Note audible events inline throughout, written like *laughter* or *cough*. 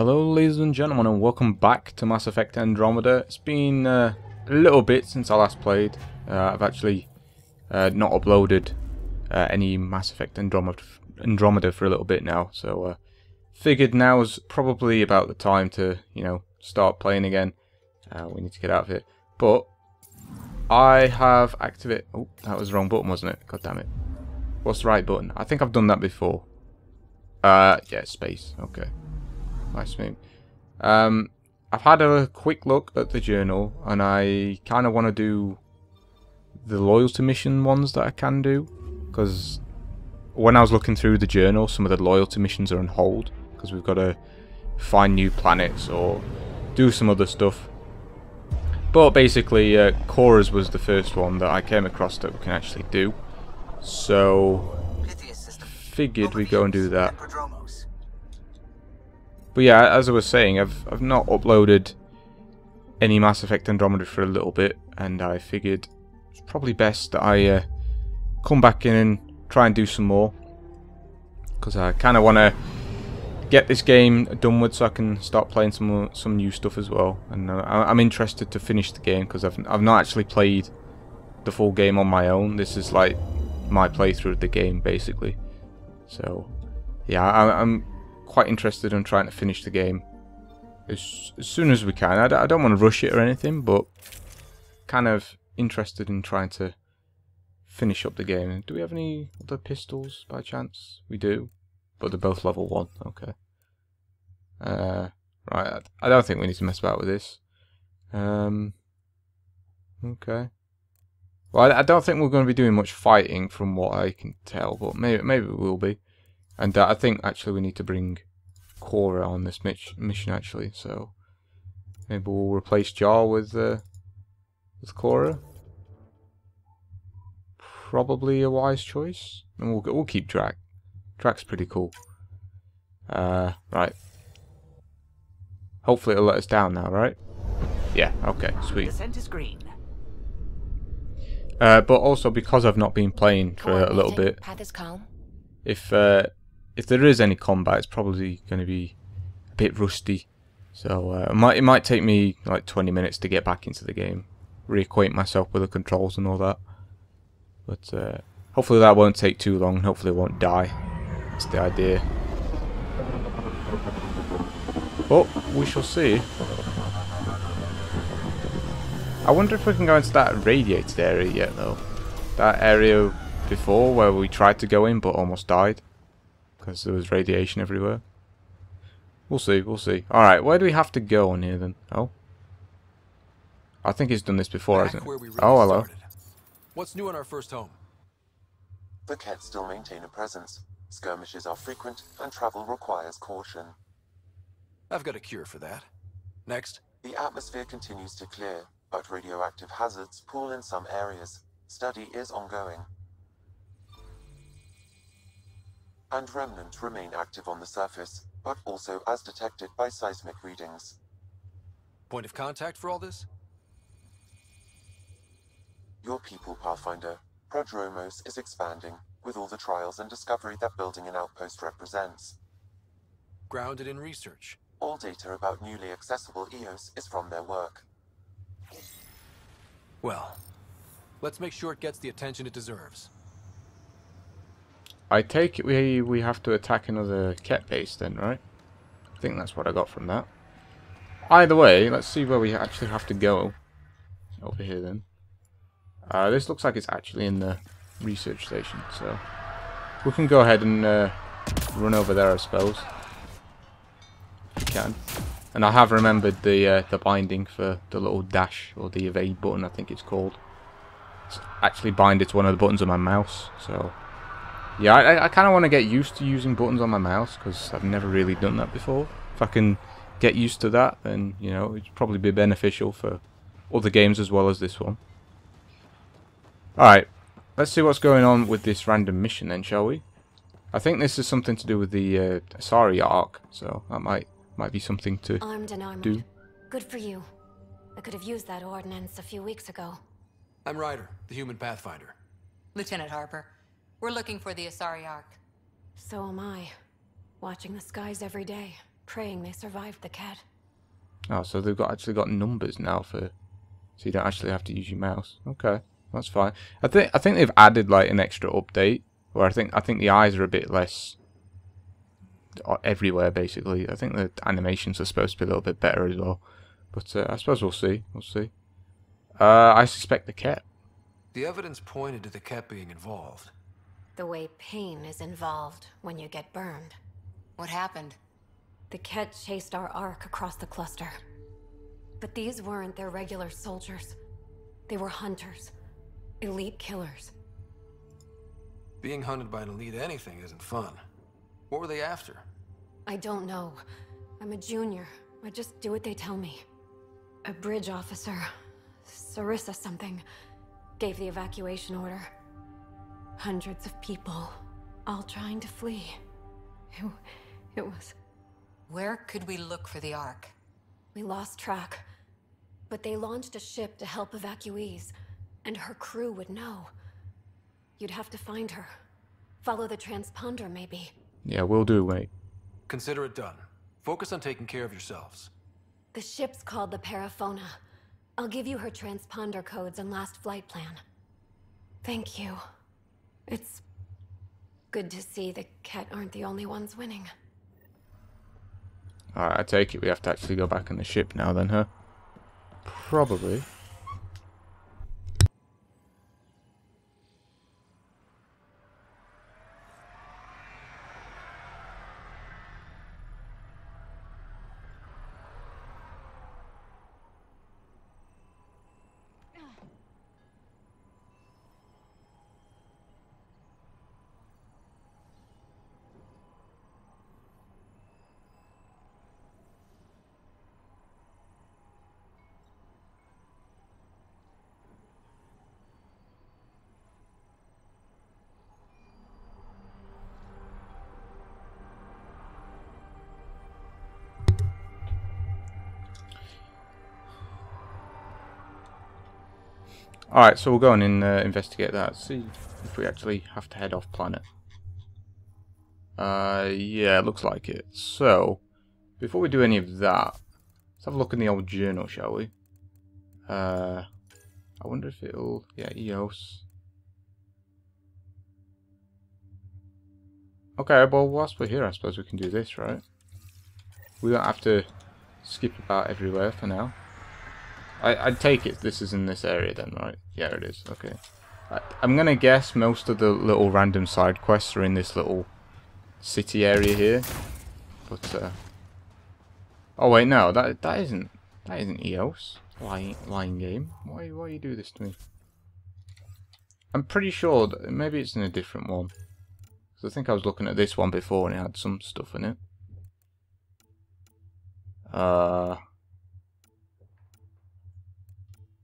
Hello ladies and gentlemen and welcome back to Mass Effect Andromeda. It's been uh, a little bit since I last played. Uh, I've actually uh, not uploaded uh, any Mass Effect Andromeda, Andromeda for a little bit now, so uh, figured now is probably about the time to, you know, start playing again. Uh, we need to get out of here. But I have activated... Oh, that was the wrong button, wasn't it? God damn it. What's the right button? I think I've done that before. Uh, yeah, space. Okay. Nice move. Um, I've had a quick look at the journal, and I kind of want to do the loyalty mission ones that I can do, because when I was looking through the journal, some of the loyalty missions are on hold, because we've got to find new planets or do some other stuff. But basically, uh, Cora's was the first one that I came across that we can actually do. So, figured we'd go and do that. But yeah, as I was saying, I've I've not uploaded any Mass Effect Andromeda for a little bit, and I figured it's probably best that I uh, come back in and try and do some more. Because I kind of want to get this game done with so I can start playing some some new stuff as well. And uh, I'm interested to finish the game because I've, I've not actually played the full game on my own. This is like my playthrough of the game basically. So yeah, I, I'm quite interested in trying to finish the game as, as soon as we can. I d I don't want to rush it or anything, but kind of interested in trying to finish up the game. Do we have any other pistols by chance? We do, but they're both level 1. Okay. Uh, right, I don't think we need to mess about with this. Um, okay. Well, I, don't think we're going to be doing much fighting from what I can tell, but maybe maybe we will be. And uh, I think actually we need to bring Cora on this mission actually, so maybe we'll replace Jaal with uh, with Cora. Probably a wise choice, and we'll we'll keep Drack. Drack's pretty cool. Uh, right. Hopefully it'll let us down now, right? Yeah. Okay. Sweet. Descent is green. Uh, but also because I've not been playing for a little bit. Path is calm. If uh, if there is any combat, it's probably going to be a bit rusty. So uh, it might it might take me like 20 minutes to get back into the game, reacquaint myself with the controls and all that. But uh, hopefully that won't take too long. Hopefully it won't die. That's the idea. But we shall see. I wonder if we can go into that radiated area yet though. That area before where we tried to go in but almost died because there was radiation everywhere. We'll see, we'll see. Alright, where do we have to go on here then? Oh. I think he's done this before, Back hasn't he? really Oh, hello. started. What's new in our first home? The Kett still maintain a presence. Skirmishes are frequent, and travel requires caution. I've got a cure for that. Next. The atmosphere continues to clear, but radioactive hazards pool in some areas. Study is ongoing. And remnant remain active on the surface, but also as detected by seismic readings. Point of contact for all this? Your people, Pathfinder. Prodromos is expanding, with all the trials and discovery that building an outpost represents. Grounded in research. All data about newly accessible Eos is from their work. Well, let's make sure it gets the attention it deserves. I take it we we have to attack another Kett base then, right? I think that's what I got from that. Either way, let's see where we actually have to go. Over here then. Uh, this looks like it's actually in the research station, so we can go ahead and uh, run over there, I suppose. If we can. And I have remembered the uh, the binding for the little dash or the evade button, I think it's called. It's actually bind to one of the buttons on my mouse, so yeah, I, I kind of want to get used to using buttons on my mouse because I've never really done that before. If I can get used to that, then, you know, it'd probably be beneficial for other games as well as this one. Alright, let's see what's going on with this random mission then, shall we? I think this is something to do with the uh, Asari Ark, so that might might be something to Armed and armored. do. Good for you. I could have used that ordnance a few weeks ago. I'm Ryder, the human pathfinder. Lieutenant Harper, we're looking for the Asari Ark. So am I. Watching the skies every day, praying they survived the Kett. Oh, so they've got actually got numbers now for, so you don't actually have to use your mouse. Okay, that's fine. I think I think they've added like an extra update, where I think I think the eyes are a bit less uh, everywhere. Basically, I think the animations are supposed to be a little bit better as well. But uh, I suppose we'll see. We'll see. Uh, I suspect the Kett. The evidence pointed to the Kett being involved. The way pain is involved when you get burned. What happened? The Kett chased our ark across the cluster. But these weren't their regular soldiers. They were hunters. Elite killers. Being hunted by an elite anything isn't fun. What were they after? I don't know. I'm a junior. I just do what they tell me. A bridge officer, Sarissa something, gave the evacuation order. Hundreds of people, all trying to flee. It, it was... Where could we look for the Ark? We lost track. But they launched a ship to help evacuees, and her crew would know. You'd have to find her. Follow the transponder, maybe. Yeah, we'll do, mate. Consider it done. Focus on taking care of yourselves. The ship's called the Paraphon. I'll give you her transponder codes and last flight plan. Thank you. It's good to see the Kett aren't the only ones winning. Alright, I take it we have to actually go back on the ship now then, huh? Probably. Alright, so we'll go on and uh, investigate that. See if we actually have to head off planet. Uh, yeah, looks like it. So, before we do any of that, let's have a look in the old journal, shall we? Uh, I wonder if it'll... Yeah, Eos. Okay, well, whilst we're here, I suppose we can do this, right? We don't have to skip about everywhere for now. I, I take it this is in this area then, right? Yeah, it is. Okay. I, I'm gonna guess most of the little random side quests are in this little city area here. But, uh... Oh wait, no, that that isn't... That isn't Eos. Lying, lying game. Why, why you do this to me? I'm pretty sure that maybe it's in a different one. I think I was looking at this one before and it had some stuff in it. Uh...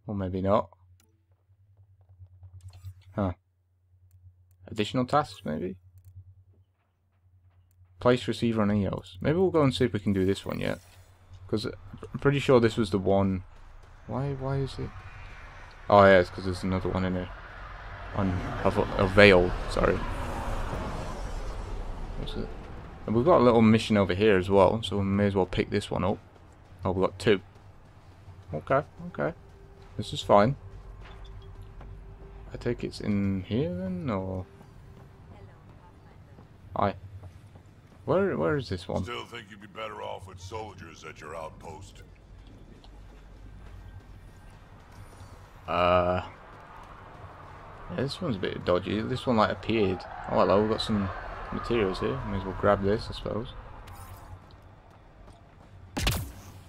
Or maybe not. Huh. Additional tasks, maybe? Place receiver on Eos. Maybe we'll go and see if we can do this one yet. Because I'm pretty sure this was the one... Why Why is it... Oh yeah, it's because there's another one in there. On a veil, sorry. What's it? And we've got a little mission over here as well, so we may as well pick this one up. Oh, we've got two. Okay, okay. This is fine. I take it's in here then, or... Hi. Where, where is this one? Still think you'd be better off with soldiers at your outpost. Uh... Yeah, this one's a bit dodgy. This one like appeared. Oh hello, we've got some materials here. May as well grab this, I suppose.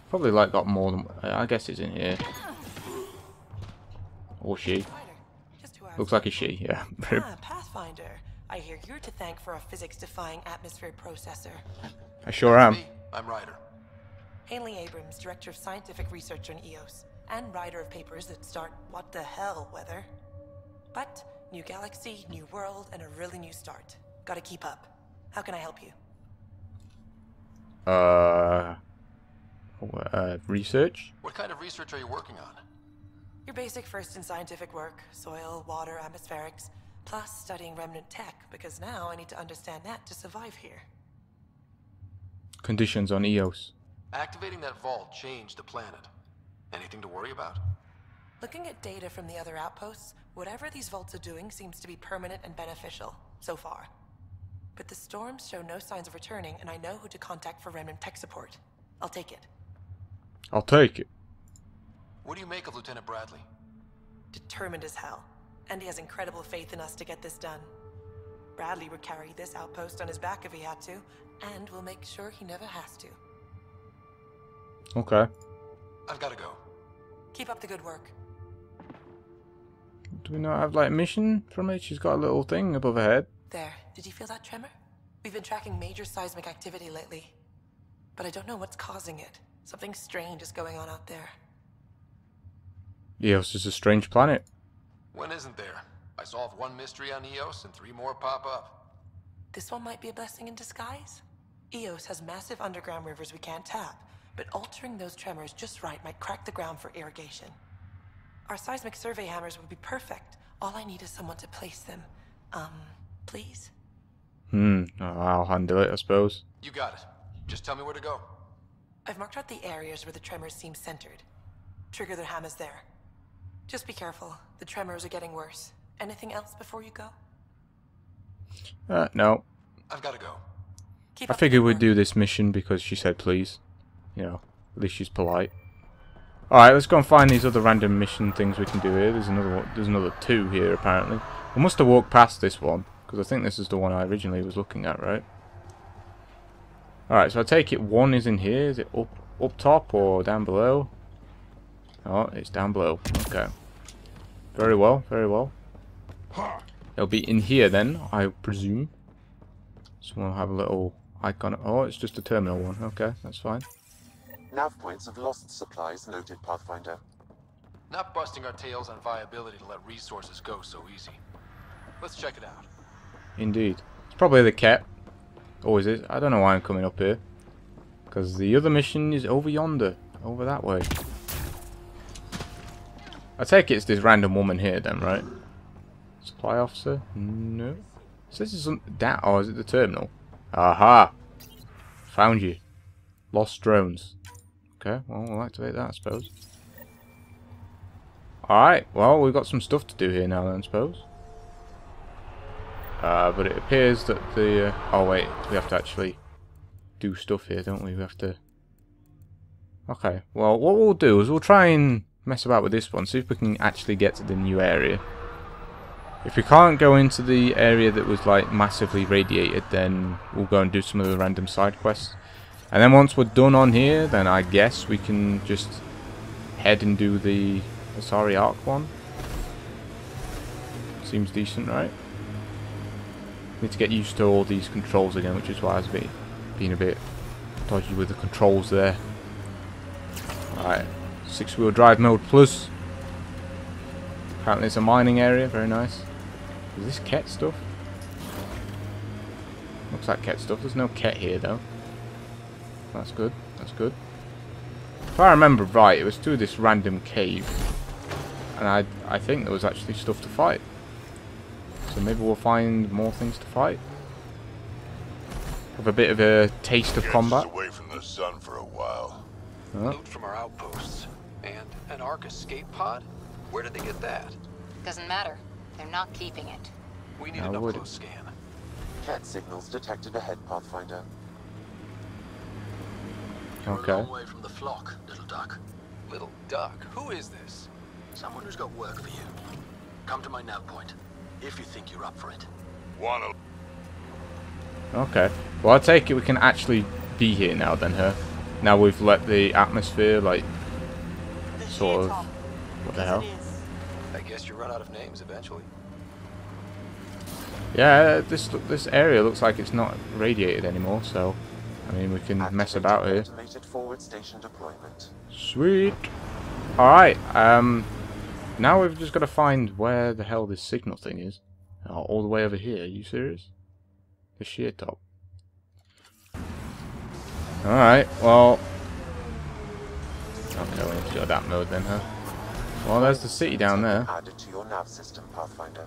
Probably like got more than... I guess it's in here. Or she. Looks like a she, yeah. *laughs* ah, Pathfinder. I hear you're to thank for a physics-defying atmosphere processor. I sure am. I'm Ryder. Hanley Abrams, Director of Scientific Research on Eos, and writer of papers that start what the hell weather. But, new galaxy, new world, and a really new start. Gotta keep up. How can I help you? Uh... Uh, research? What kind of research are you working on? Your basic first in scientific work, soil, water, atmospherics, plus studying remnant tech, because now I need to understand that to survive here. conditions on Eos. Activating that vault changed the planet. Anything to worry about? Looking at data from the other outposts, whatever these vaults are doing seems to be permanent and beneficial, so far. But the storms show no signs of returning, and I know who to contact for Remnant tech support. I'll take it. I'll take it. What do you make of Lieutenant Bradley? Determined as hell. And he has incredible faith in us to get this done. Bradley would carry this outpost on his back if he had to, and we'll make sure he never has to. Okay. I've got to go. Keep up the good work. Do we not have like a mission from it? She's got a little thing above her head. There, did you feel that tremor? We've been tracking major seismic activity lately. But I don't know what's causing it. Something strange is going on out there. Eos is a strange planet. When isn't there? I solved one mystery on Eos and three more pop up. This one might be a blessing in disguise. Eos has massive underground rivers we can't tap, but altering those tremors just right might crack the ground for irrigation. Our seismic survey hammers would be perfect. All I need is someone to place them. Um, please? Hmm. Oh, I'll handle it, I suppose. You got it. Just tell me where to go. I've marked out the areas where the tremors seem centered. Trigger the hammers there. Just be careful. The tremors are getting worse. Anything else before you go? Uh, no. I've got to go. Keep I up figured we'd do this mission because she said please. You know, at least she's polite. Alright, let's go and find these other random mission things we can do here. There's another one, there's another two here apparently. We must have walked past this one, because I think this is the one I originally was looking at, right? Alright, so I take it one is in here. Is it up up top or down below? Oh, it's down below. Okay. Very well, very well. It'll be in here then, I presume. So we'll have a little icon. Oh, it's just a terminal one. Okay, that's fine. Nav points of lost supplies noted, Pathfinder. Not busting our tails on viability to let resources go so easy. Let's check it out. Indeed. It's probably the Kett. Always is it? I don't know why I'm coming up here. Because the other mission is over yonder. Over that way. I take it it's this random woman here then, right? Supply officer? No. So this is some... That, or is it the terminal? Aha! Found you. Lost drones. Okay, well, we'll activate that, I suppose. Alright, well, we've got some stuff to do here now then, I suppose. Uh, but it appears that the... Uh, oh wait, we have to actually do stuff here, don't we? We have to... Okay, well what we'll do is we'll try and mess about with this one, see if we can actually get to the new area. If we can't go into the area that was like massively radiated, then we'll go and do some of the random side quests. And then once we're done on here, then I guess we can just head and do the Asari Ark one. Seems decent, right? Need to get used to all these controls again, which is why I was bit, being a bit dodgy with the controls there. Alright, six wheel drive mode plus. Apparently it's a mining area, very nice. Is this kett stuff? Looks like kett stuff, there's no kett here though. That's good, that's good. If I remember right, it was through this random cave. And I, I think there was actually stuff to fight. So maybe we'll find more things to fight. Have a bit of a taste of combat. away from the sun for a while. Huh? Loot from our outposts. And an Ark escape pod? Where did they get that? Doesn't matter. They're not keeping it. We need Now an would- up-close scan. Kett signals detected ahead, Pathfinder. You're Okay. a long way from the flock, little duck. Little duck, who is this? Someone who's got work for you. Come to my nav point, if you think you're up for it. Wanna Okay. Well, I take it we can actually be here now then, huh? Now we've let the atmosphere, like, sort of... What the hell? I guess you run out of names eventually. Yeah, this this area looks like it's not radiated anymore, so... I mean, we can mess about here. Forward station deployment. Sweet. Alright, um... Now we've just got to find where the hell this signal thing is. Oh, all the way over here, are you serious? The sheer top. Alright, well... Okay, we need to go that mode then, huh? Well, there's the city down there. Added to your nav system, Pathfinder.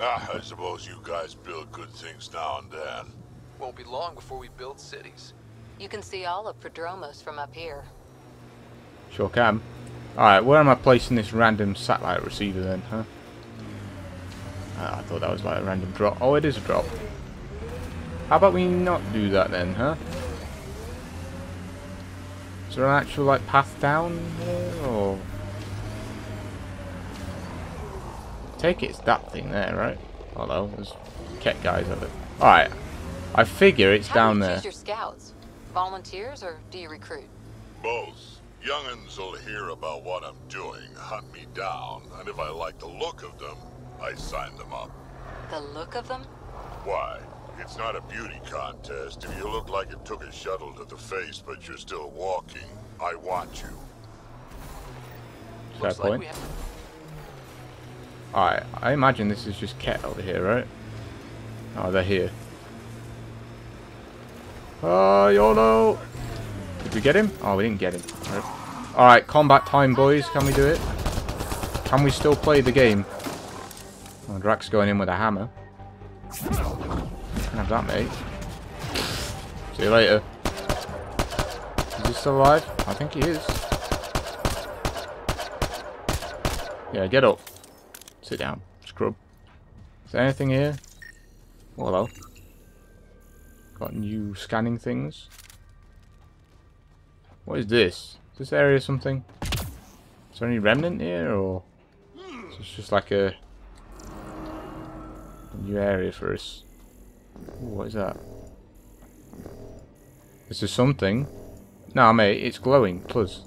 Ah, I suppose you guys build good things now and then. Won't be long before we build cities. You can see all of Prodromos from up here. Sure can. Alright, where am I placing this random satellite receiver then, huh? Ah, I thought that was like a random drop. Oh, it is a drop. How about we not do that then, huh? Is there an actual like path down here, or? Take it it's that thing there, right? Although there's kett guys of it. Alright. I figure it's How down do you there. choose your scouts? Volunteers or do you recruit? Both. Young'uns will hear about what I'm doing, hunt me down, and if I like the look of them, I sign them up. The look of them? Why? It's not a beauty contest. If you look like it took a shuttle to the face, but you're still walking, I want you. Fair Looks like point. we Alright, I imagine this is just Kett over here, right? Oh, they're here. Ah, oh, YOLO! Did we get him? Oh, we didn't get him. Alright, Alright, combat time, boys. Can we do it? Can we still play the game? Oh, Drack's going in with a hammer. That, mate. See you later. Is he still alive? I think he is. Yeah, get up. Sit down. Scrub. Is there anything here? Oh, hello. Got new scanning things. What is this? Is this area something? Is there any remnant here, or... Is this just like a... a new area for us? What is that? This is something. Nah, mate, it's glowing. Plus.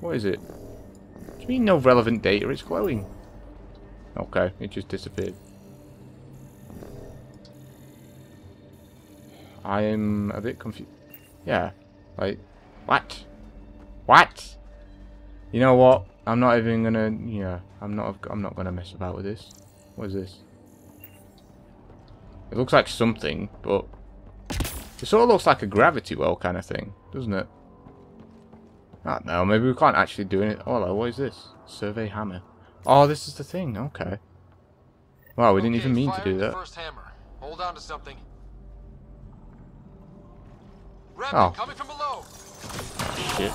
What is it? Do you mean no relevant data? It's glowing. Okay, it just disappeared. I am a bit confused. Yeah, like, what? What? You know what? I'm not even gonna. Yeah, I'm not. I'm not gonna mess about with this. What is this? It looks like something, but it sort of looks like a gravity well kind of thing, doesn't it? I don't know. Maybe we can't actually do it. Oh, hello, what is this? Survey hammer. Oh, this is the thing. Okay. Wow, we didn't even mean to do that. First hammer. Hold on to something. Oh. Coming from below. Shit.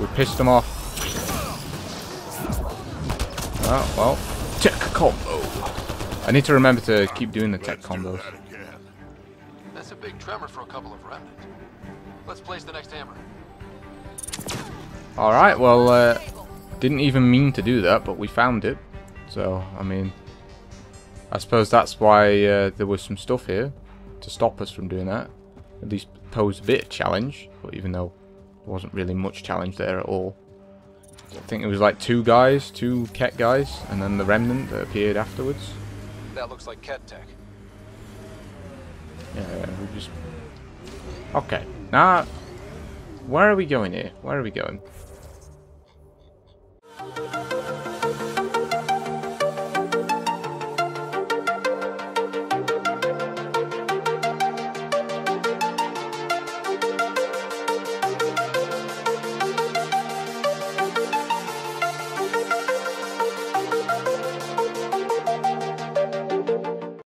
We pissed them off. Oh, well. Tech combo. I need to remember to keep doing the tech Let's combos. that. That's a big tremor for a couple of remnant. Let's place the next hammer. Alright, well, uh, didn't even mean to do that, but we found it. So, I mean, I suppose that's why uh, there was some stuff here to stop us from doing that. At least pose a bit of challenge, but even though there wasn't really much challenge there at all. I think it was like two guys, two Kett guys, and then the remnant that appeared afterwards. That looks like Kett Tech. Yeah, we just... Okay, now, where are we going here? Where are we going?